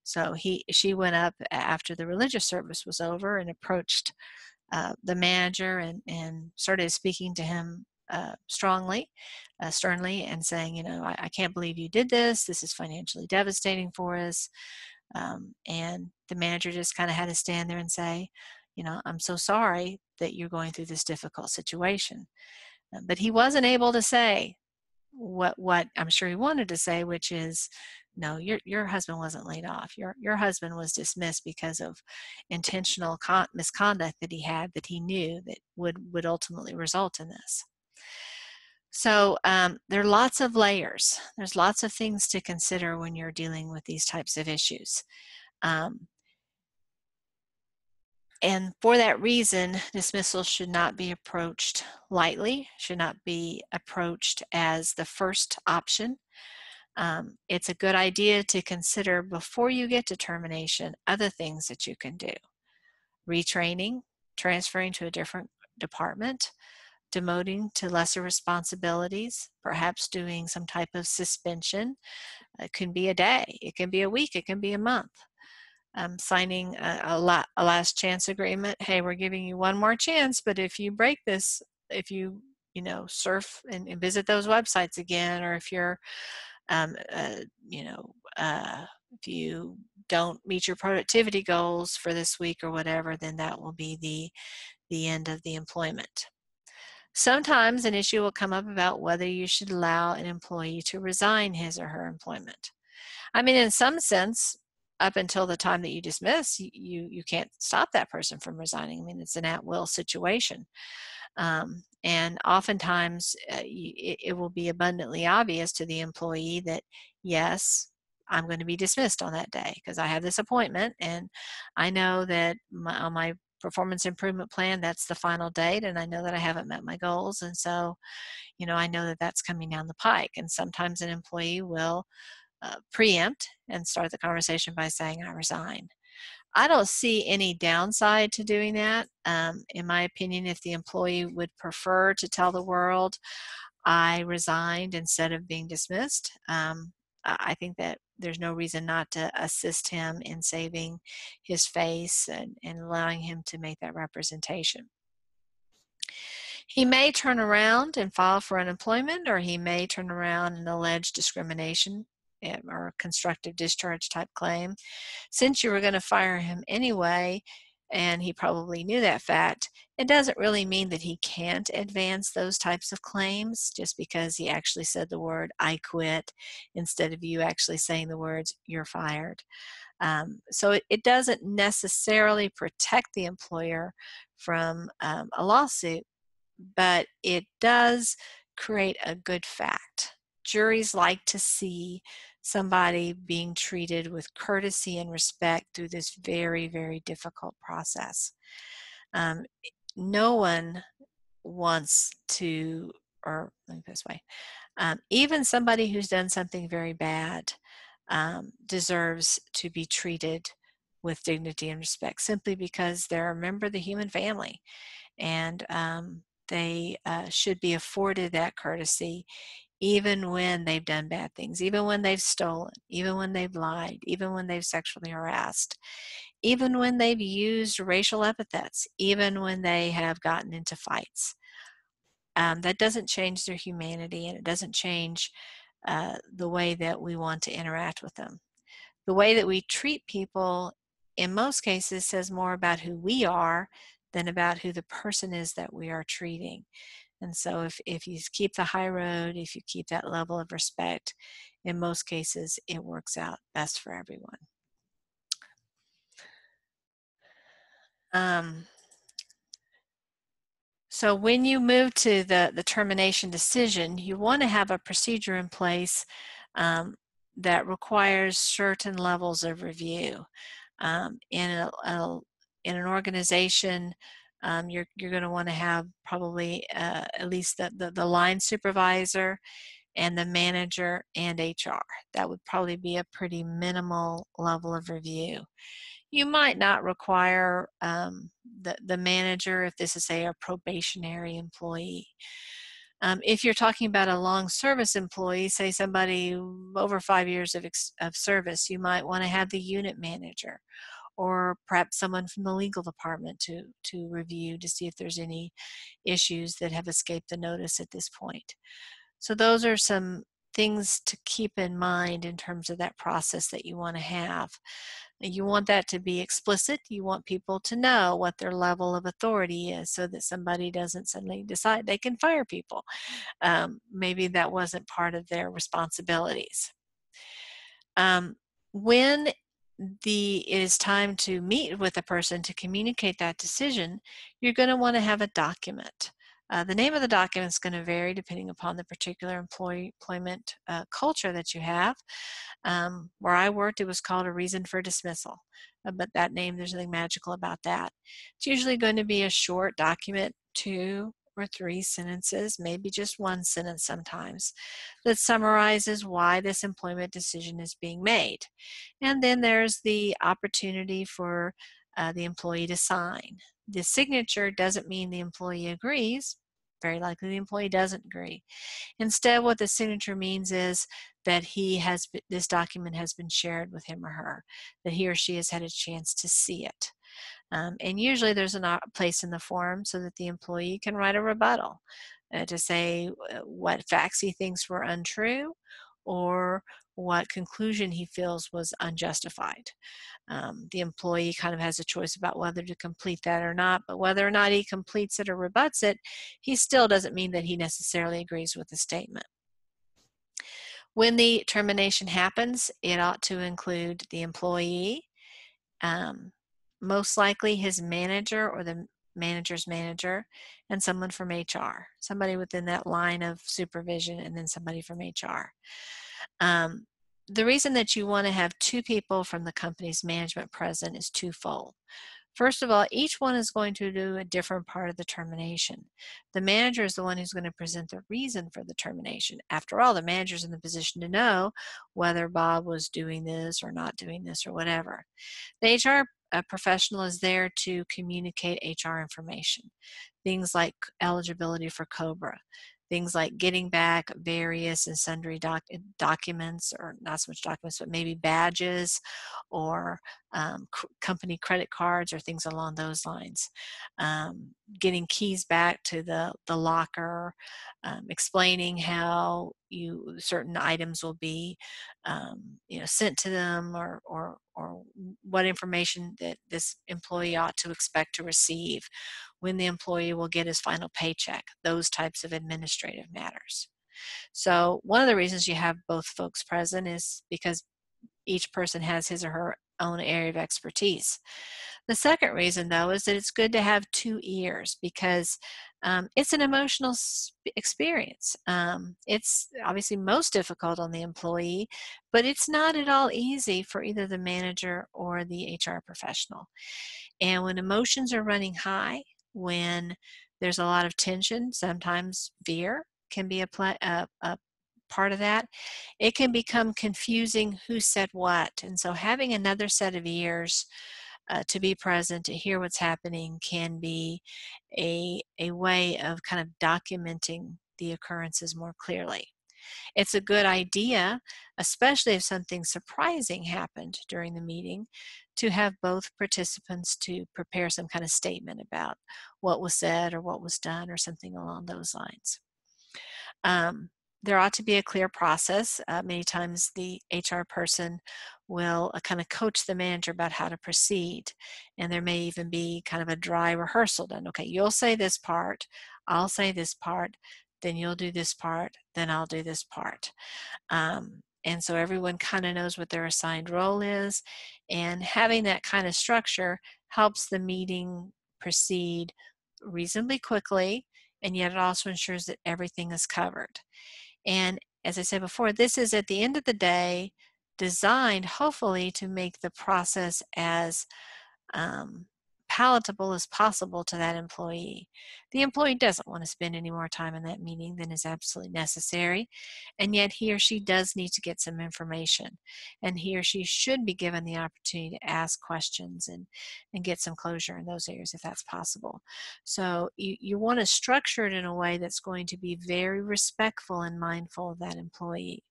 [SPEAKER 1] so he she went up after the religious service was over and approached uh, the manager and and started speaking to him uh, strongly, uh, sternly, and saying, you know, I, I, can't believe you did this. This is financially devastating for us. Um, and the manager just kind of had to stand there and say, you know, I'm so sorry that you're going through this difficult situation. But he wasn't able to say what what I'm sure he wanted to say, which is, no, your your husband wasn't laid off. Your your husband was dismissed because of intentional con- misconduct that he had that he knew that would would ultimately result in this. So um, there are lots of layers. There's lots of things to consider when you're dealing with these types of issues. Um, and for that reason, dismissal should not be approached lightly, should not be approached as the first option. Um, it's a good idea to consider before you get to termination other things that you can do. Retraining, transferring to a different department, demoting to lesser responsibilities, perhaps doing some type of suspension. It can be a day, it can be a week, it can be a month. Um, signing a, a, la- a last chance agreement. Hey, we're giving you one more chance, but if you break this, if you you know surf and, and visit those websites again, or if you're um, uh, you know uh, if you don't meet your productivity goals for this week or whatever, then that will be the the end of the employment. Sometimes an issue will come up about whether you should allow an employee to resign his or her employment. I mean, in some sense, up until the time that you dismiss, you you can't stop that person from resigning. I mean, it's an at-will situation, um, and oftentimes uh, it, it will be abundantly obvious to the employee that yes, I'm going to be dismissed on that day because I have this appointment, and I know that my, on my performance improvement plan that's the final date and i know that i haven't met my goals and so you know i know that that's coming down the pike and sometimes an employee will uh, preempt and start the conversation by saying i resign i don't see any downside to doing that um, in my opinion if the employee would prefer to tell the world i resigned instead of being dismissed um, I think that there's no reason not to assist him in saving his face and, and allowing him to make that representation. He may turn around and file for unemployment, or he may turn around and allege discrimination or constructive discharge type claim. Since you were going to fire him anyway, and he probably knew that fact, it doesn't really mean that he can't advance those types of claims just because he actually said the word I quit instead of you actually saying the words you're fired. Um, so it, it, doesn't necessarily protect the employer from um, a lawsuit, but it does create a good fact. Juries like to see somebody being treated with courtesy and respect through this very, very difficult process. Um, no one wants to, or let me put this way, um, even somebody who's done something very bad um, deserves to be treated with dignity and respect simply because they're a member of the human family and um, they uh, should be afforded that courtesy even when they've done bad things, even when they've stolen, even when they've lied, even when they've sexually harassed, even when they've used racial epithets, even when they have gotten into fights. Um, that doesn't change their humanity and it doesn't change uh, the way that we want to interact with them. The way that we treat people, in most cases, says more about who we are than about who the person is that we are treating. And so if, if you keep the high road, if you keep that level of respect, in most cases, it works out best for everyone. Um, so when you move to the, the termination decision, you want to have a procedure in place um, that requires certain levels of review. Um, in, a, a, in an organization, um, you're, you're going to want to have probably uh, at least the, the, the line supervisor and the manager and HR. That would probably be a pretty minimal level of review. You might not require um, the, the manager if this is, say, a probationary employee. Um, if you're talking about a long service employee, say somebody over five years of, of service, you might want to have the unit manager or perhaps someone from the legal department to, to review to see if there's any issues that have escaped the notice at this point. So those are some things to keep in mind in terms of that process that you want to have. You want that to be explicit. You want people to know what their level of authority is so that somebody doesn't suddenly decide they can fire people. Um, maybe that wasn't part of their responsibilities. Um, when the it is time to meet with a person to communicate that decision, you're going to want to have a document. Uh, the name of the document is going to vary depending upon the particular employee, employment uh, culture that you have. Um, where I worked, it was called a reason for dismissal, uh, but that name, there's nothing magical about that. It's usually going to be a short document, two or three sentences, maybe just one sentence sometimes, that summarizes why this employment decision is being made. And then there's the opportunity for uh, the employee to sign. The signature doesn't mean the employee agrees. Very likely the employee doesn't agree. Instead, what the signature means is that he has this document has been shared with him or her, that he or she has had a chance to see it. Um, and usually there's a place in the form so that the employee can write a rebuttal uh, to say uh, what facts he thinks were untrue or what conclusion he feels was unjustified. Um, the employee kind of has a choice about whether to complete that or not, but whether or not he completes it or rebuts it, he still doesn't mean that he necessarily agrees with the statement. When the termination happens, it ought to include the employee, um, most likely his manager or the manager's manager, and someone from HR, somebody within that line of supervision, and then somebody from HR. Um, the reason that you want to have two people from the company's management present is twofold. First of all, each one is going to do a different part of the termination. The manager is the one who's going to present the reason for the termination. After all, the manager's in the position to know whether Bob was doing this or not doing this or whatever. The HR a professional is there to communicate HR information. Things like eligibility for COBRA, things like getting back various and sundry doc documents, or not so much documents, but maybe badges or um, company credit cards or things along those lines. Um, getting keys back to the, the locker, um, explaining how you certain items will be um, you know sent to them or, or or what information that this employee ought to expect to receive when the employee will get his final paycheck those types of administrative matters so one of the reasons you have both folks present is because each person has his or her own area of expertise. The second reason, though, is that it's good to have two ears because um, it's an emotional experience. Um, it's obviously most difficult on the employee, but it's not at all easy for either the manager or the HR professional. And when emotions are running high, when there's a lot of tension, sometimes fear can be a, a, a part of that, it can become confusing who said what. And so having another set of ears uh, to be present, to hear what's happening, can be a, a way of kind of documenting the occurrences more clearly. It's a good idea, especially if something surprising happened during the meeting, to have both participants to prepare some kind of statement about what was said or what was done or something along those lines. Um, there ought to be a clear process. Uh, many times the HR person will uh, kind of coach the manager about how to proceed. And there may even be kind of a dry rehearsal done. Okay, you'll say this part, I'll say this part, then you'll do this part, then I'll do this part. Um, and so everyone kind of knows what their assigned role is. And having that kind of structure helps the meeting proceed reasonably quickly, and yet it also ensures that everything is covered. And as I said before, this is at the end of the day designed hopefully to make the process as um, palatable as possible to that employee. The employee doesn't want to spend any more time in that meeting than is absolutely necessary, and yet he or she does need to get some information, and he or she should be given the opportunity to ask questions and, and get some closure in those areas if that's possible. So you, you want to structure it in a way that's going to be very respectful and mindful of that employee.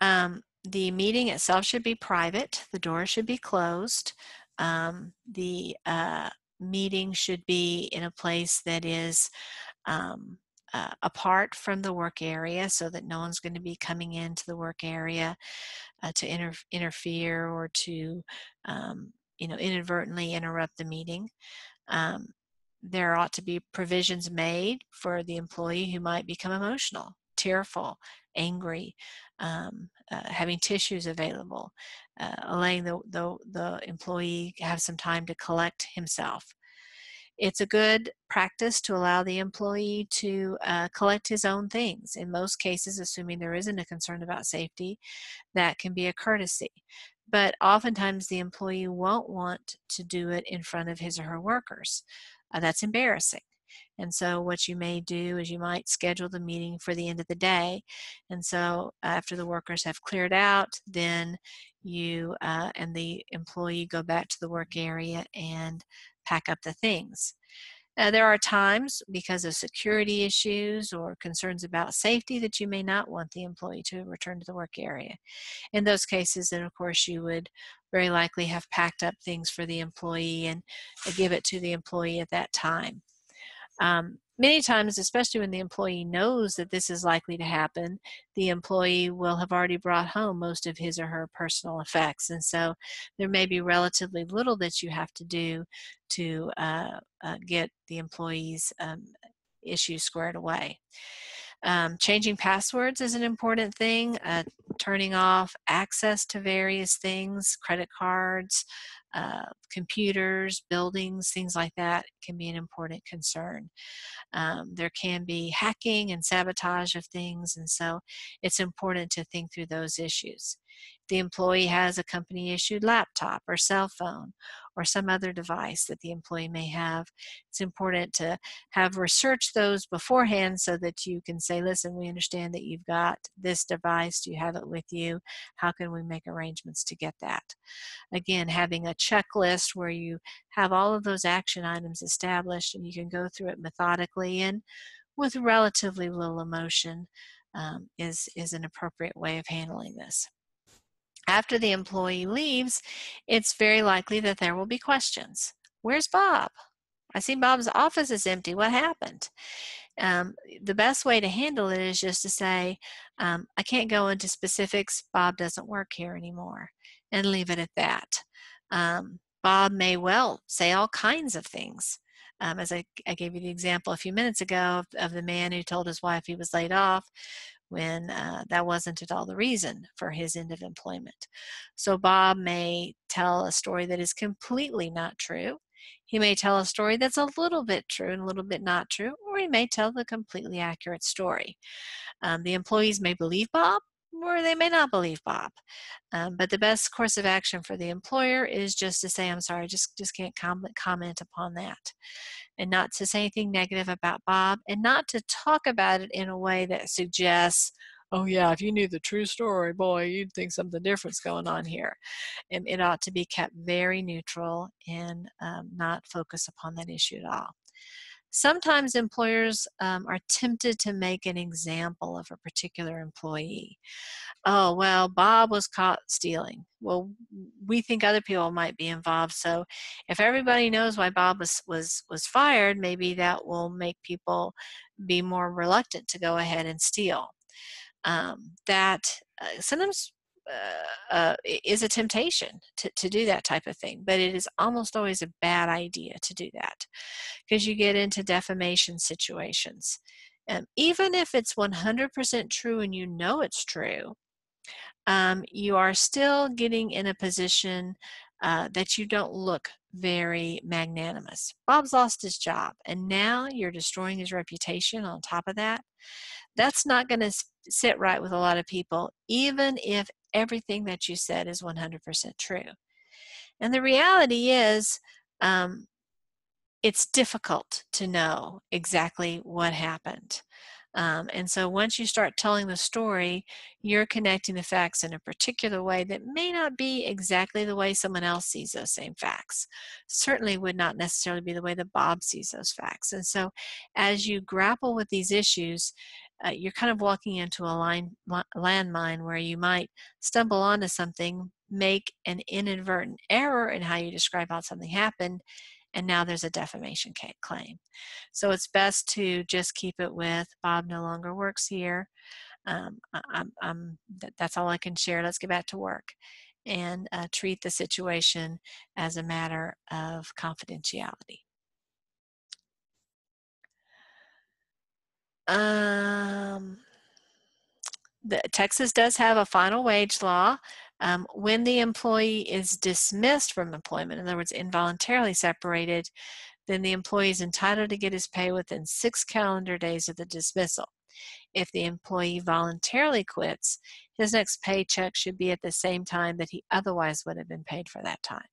[SPEAKER 1] Um, the meeting itself should be private. The door should be closed. Um, the uh, meeting should be in a place that is um, uh, apart from the work area so that no one's going to be coming into the work area uh, to inter interfere or to um, you know inadvertently interrupt the meeting. Um, there ought to be provisions made for the employee who might become emotional, tearful, angry, um, uh, having tissues available, uh, allowing the, the, the employee have some time to collect himself. It's a good practice to allow the employee to uh, collect his own things. In most cases, assuming there isn't a concern about safety, that can be a courtesy. But oftentimes, the employee won't want to do it in front of his or her workers. Uh, that's embarrassing. And so, what you may do is you might schedule the meeting for the end of the day. And so, after the workers have cleared out, then you uh, and the employee go back to the work area and pack up the things. Uh, there are times because of security issues or concerns about safety that you may not want the employee to return to the work area. In those cases, then of course you would very likely have packed up things for the employee and give it to the employee at that time. Um, many times, especially when the employee knows that this is likely to happen, the employee will have already brought home most of his or her personal effects. And so there may be relatively little that you have to do to uh, uh, get the employee's um, issue squared away. Um, changing passwords is an important thing. Uh, turning off access to various things, credit cards, uh, computers, buildings, things like that can be an important concern. Um, there can be hacking and sabotage of things, and so it's important to think through those issues. The employee has a company issued laptop or cell phone or some other device that the employee may have, it's important to have researched those beforehand so that you can say, listen, we understand that you've got this device, do you have it with you? How can we make arrangements to get that? Again, having a checklist where you have all of those action items established and you can go through it methodically and with relatively little emotion um, is, is an appropriate way of handling this. After the employee leaves, it's very likely that there will be questions. Where's Bob? I see Bob's office is empty. What happened? Um, the best way to handle it is just to say, um, I can't go into specifics. Bob doesn't work here anymore, and leave it at that. Um, Bob may well say all kinds of things. Um, as I, I, gave you the example a few minutes ago of, of, the man who told his wife he was laid off, when uh, that wasn't at all the reason for his end of employment. So Bob may tell a story that is completely not true. He may tell a story that's a little bit true and a little bit not true, or he may tell the completely accurate story. Um, the employees may believe Bob, or they may not believe Bob. Um, but the best course of action for the employer is just to say, I'm sorry, just, just can't com- comment upon that and not to say anything negative about Bob and not to talk about it in a way that suggests, oh, yeah, if you knew the true story, boy, you'd think something different's going on here. And it ought to be kept very neutral and um, not focus upon that issue at all. Sometimes employers um, are tempted to make an example of a particular employee. Oh, well, Bob was caught stealing. Well, we think other people might be involved. So if everybody knows why Bob was, was, was fired, maybe that will make people be more reluctant to go ahead and steal. Um, that uh, sometimes uh, uh, is a temptation to, to do that type of thing, but it is almost always a bad idea to do that because you get into defamation situations. Um, even if it's 100% true and you know it's true, um, you are still getting in a position uh, that you don't look very magnanimous. Bob's lost his job, and now you're destroying his reputation on top of that. That's not going to sit right with a lot of people, even if everything that you said is 100% true. And the reality is, um, it's difficult to know exactly what happened. Um, and so once you start telling the story, you're connecting the facts in a particular way that may not be exactly the way someone else sees those same facts. Certainly would not necessarily be the way that Bob sees those facts. And so as you grapple with these issues, uh, you're kind of walking into a line, landmine where you might stumble onto something, make an inadvertent error in how you describe how something happened, and now there's a defamation claim. So it's best to just keep it with Bob no longer works here. Um, I'm, I'm, that's all I can share. Let's get back to work and uh, treat the situation as a matter of confidentiality. Um, the, Texas does have a final wage law. Um, when the employee is dismissed from employment, in other words, involuntarily separated, then the employee is entitled to get his pay within six calendar days of the dismissal. If the employee voluntarily quits, his next paycheck should be at the same time that he otherwise would have been paid for that time.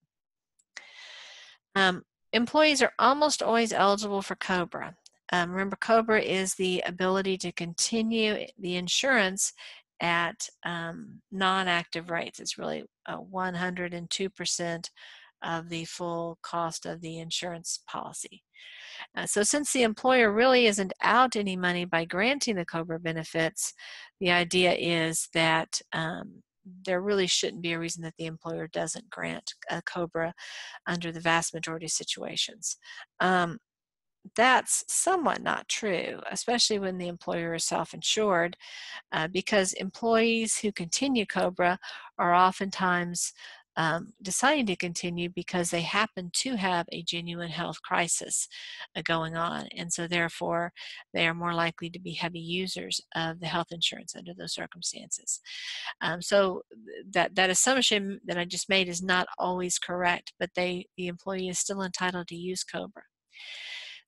[SPEAKER 1] Um, employees are almost always eligible for COBRA. Um, remember, COBRA is the ability to continue the insurance at um, non-active rates. It's really 102% of the full cost of the insurance policy. Uh, so since the employer really isn't out any money by granting the COBRA benefits, the idea is that um, there really shouldn't be a reason that the employer doesn't grant a COBRA under the vast majority of situations. Um, that's somewhat not true, especially when the employer is self-insured, uh, because employees who continue COBRA are oftentimes um, deciding to continue because they happen to have a genuine health crisis uh, going on. And so therefore, they are more likely to be heavy users of the health insurance under those circumstances. Um, so that, that assumption that I just made is not always correct, but they, the employee is still entitled to use COBRA.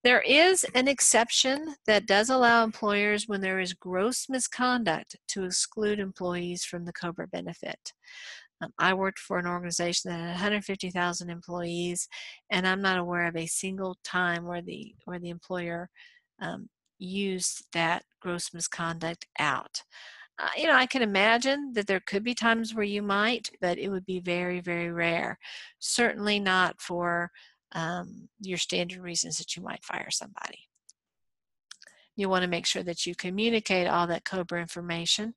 [SPEAKER 1] There is an exception that does allow employers when there is gross misconduct to exclude employees from the COBRA benefit. Um, I worked for an organization that had 150,000 employees, and I'm not aware of a single time where the where the employer um, used that gross misconduct out. Uh, you know, I can imagine that there could be times where you might, but it would be very, very rare. Certainly not for um, your standard reasons that you might fire somebody. You want to make sure that you communicate all that COBRA information.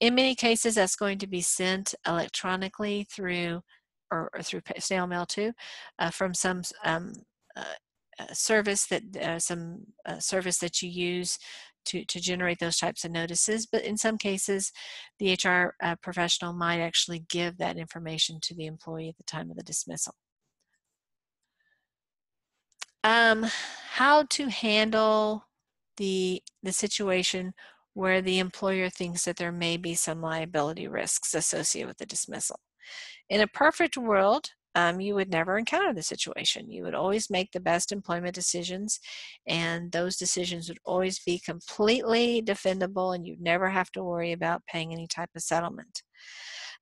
[SPEAKER 1] In many cases, that's going to be sent electronically through or, or through snail mail too, uh, from some um, uh, uh, service that uh, some uh, service that you use to, to generate those types of notices. But in some cases, the HR uh, professional might actually give that information to the employee at the time of the dismissal. Um, how to handle the, the situation where the employer thinks that there may be some liability risks associated with the dismissal. In a perfect world, um, you would never encounter the situation. You would always make the best employment decisions, and those decisions would always be completely defendable, and you'd never have to worry about paying any type of settlement.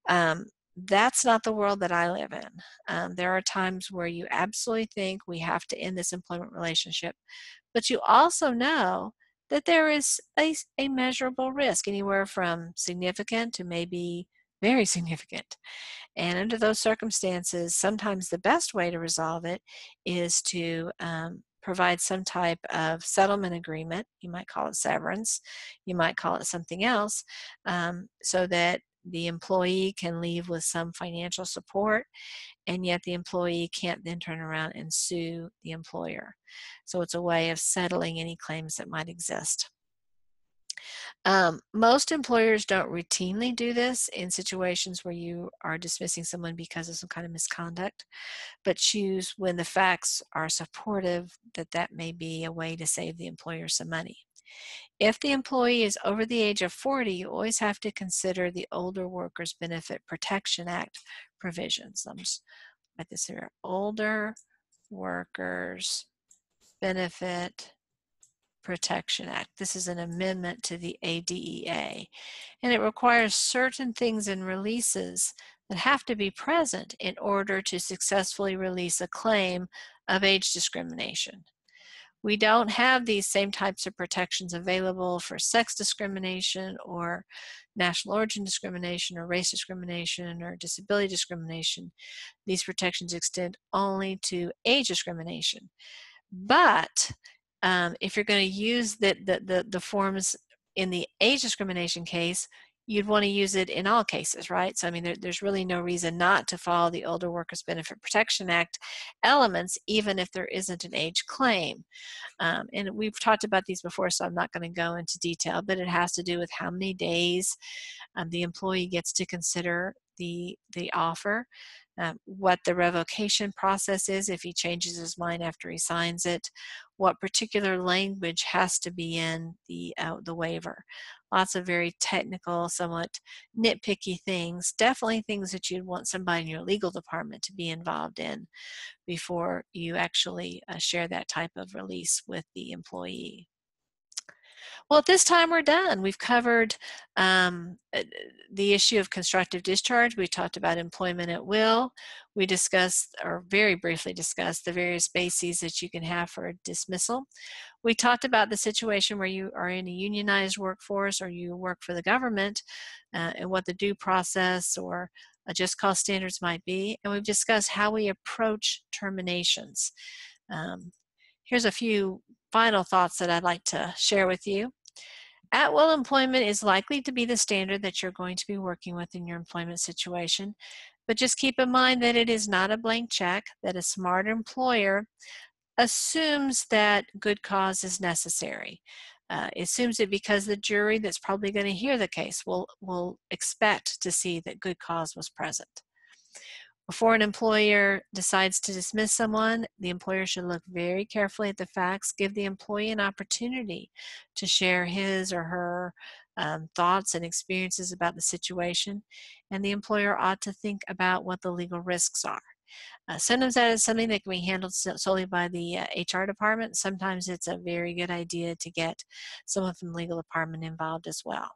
[SPEAKER 1] Um, that's not the world that I live in. Um, there are times where you absolutely think we have to end this employment relationship, but you also know that there is a, a measurable risk, anywhere from significant to maybe very significant. And under those circumstances, sometimes the best way to resolve it is to um, provide some type of settlement agreement. You might call it severance, you might call it something else, um, so that the employee can leave with some financial support and yet the employee can't then turn around and sue the employer. So it's a way of settling any claims that might exist. Um, most employers don't routinely do this in situations where you are dismissing someone because of some kind of misconduct, but choose when the facts are supportive that that may be a way to save the employer some money. If the employee is over the age of 40, you always have to consider the Older Workers Benefit Protection Act provisions. I'm just write this here. Older Workers Benefit Protection Act. This is an amendment to the ADEA, and it requires certain things in releases that have to be present in order to successfully release a claim of age discrimination. We don't have these same types of protections available for sex discrimination or national origin discrimination or race discrimination or disability discrimination. These protections extend only to age discrimination. But um, if you're going to use the, the, the, the forms in the age discrimination case, you'd want to use it in all cases, right? So, I mean, there, there's really no reason not to follow the Older Workers Benefit Protection Act elements, even if there isn't an age claim. Um, and we've talked about these before, so I'm not going to go into detail, but it has to do with how many days um, the employee gets to consider the, the offer um, what the revocation process is if he changes his mind after he signs it, what particular language has to be in the, uh, the waiver. Lots of very technical, somewhat nitpicky things, definitely things that you'd want somebody in your legal department to be involved in before you actually uh, share that type of release with the employee. Well, at this time we're done. We've covered um, uh, the issue of constructive discharge. We talked about employment at will. We discussed, or very briefly discussed, the various bases that you can have for dismissal. We talked about the situation where you are in a unionized workforce or you work for the government uh, and what the due process or just cause standards might be. And we've discussed how we approach terminations. Um, here's a few final thoughts that I'd like to share with you. At will employment is likely to be the standard that you're going to be working with in your employment situation, but just keep in mind that it is not a blank check, that a smart employer assumes that good cause is necessary. Uh, assumes it because the jury that's probably going to hear the case will, will expect to see that good cause was present. Before an employer decides to dismiss someone, the employer should look very carefully at the facts, give the employee an opportunity to share his or her um, thoughts and experiences about the situation, and the employer ought to think about what the legal risks are. Uh, sometimes that is something that can be handled solely by the uh, HR department. Sometimes it's a very good idea to get someone from the legal department involved as well.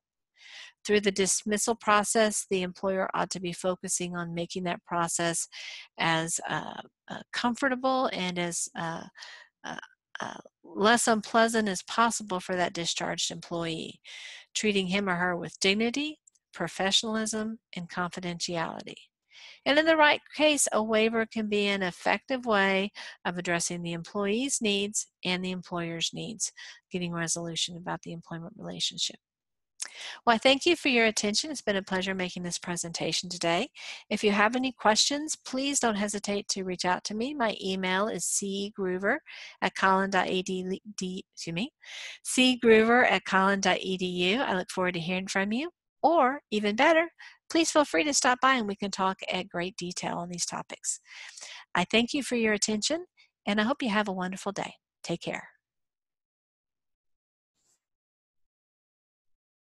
[SPEAKER 1] Through the dismissal process, the employer ought to be focusing on making that process as uh, uh, comfortable and as uh, uh, uh, less unpleasant as possible for that discharged employee, treating him or her with dignity, professionalism, and confidentiality. And in the right case, a waiver can be an effective way of addressing the employee's needs and the employer's needs, getting resolution about the employment relationship. Well, I thank you for your attention. It's been a pleasure making this presentation today. If you have any questions, please don't hesitate to reach out to me. My email is cgruver at collin.edu, excuse me, cgruver at collin.edu. I look forward to hearing from you. Or, even better, please feel free to stop by and we can talk at great detail on these topics. I thank you for your attention and I hope you have a wonderful day. Take care.